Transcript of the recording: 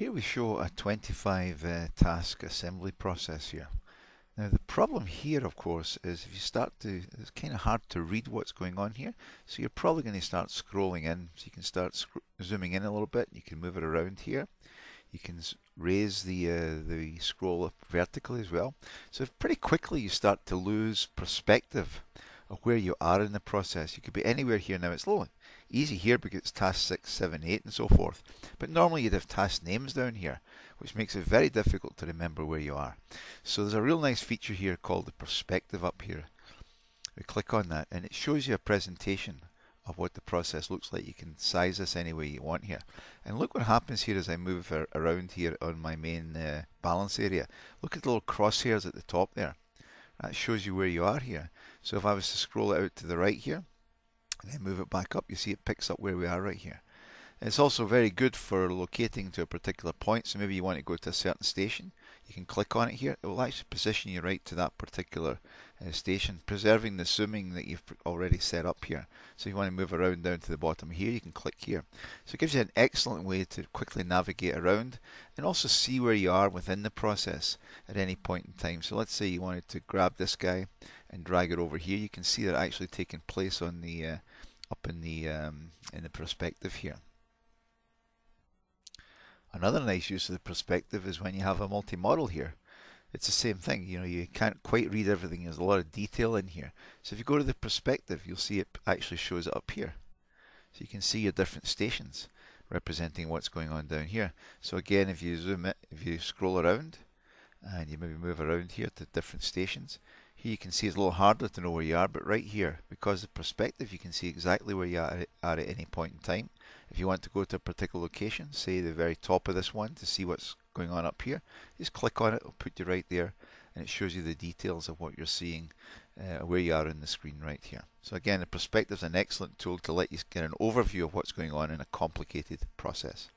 Here we show a 25 uh, task assembly process here. Now the problem here of course is if you start to, it's kind of hard to read what's going on here. So you're probably going to start scrolling in. So you can start zooming in a little bit. You can move it around here. You can raise the, uh, the scroll up vertically as well. So pretty quickly you start to lose perspective of where you are in the process. You could be anywhere here now. It's low, easy here because it's task 6, 7, 8 and so forth. But normally you'd have task names down here, which makes it very difficult to remember where you are. So there's a real nice feature here called the perspective up here. We click on that and it shows you a presentation of what the process looks like. You can size this any way you want here. And look what happens here as I move around here on my main uh, balance area. Look at the little crosshairs at the top there. That shows you where you are here. So if I was to scroll it out to the right here, and then move it back up, you see it picks up where we are right here. It's also very good for locating to a particular point. So maybe you want to go to a certain station. You can click on it here. It will actually position you right to that particular uh, station, preserving the zooming that you've already set up here. So if you want to move around down to the bottom here, you can click here. So it gives you an excellent way to quickly navigate around and also see where you are within the process at any point in time. So let's say you wanted to grab this guy and drag it over here. You can see that actually taking place on the uh, up in the um, in the perspective here. Another nice use of the perspective is when you have a multi-model here. It's the same thing, you know, you can't quite read everything. There's a lot of detail in here. So if you go to the perspective, you'll see it actually shows up here. So you can see your different stations representing what's going on down here. So again, if you zoom it, if you scroll around and you maybe move around here to different stations, here you can see it's a little harder to know where you are, but right here, because of perspective, you can see exactly where you are at any point in time. If you want to go to a particular location, say the very top of this one to see what's going on up here, just click on it, it'll put you right there, and it shows you the details of what you're seeing, uh, where you are in the screen right here. So again, the perspective is an excellent tool to let you get an overview of what's going on in a complicated process.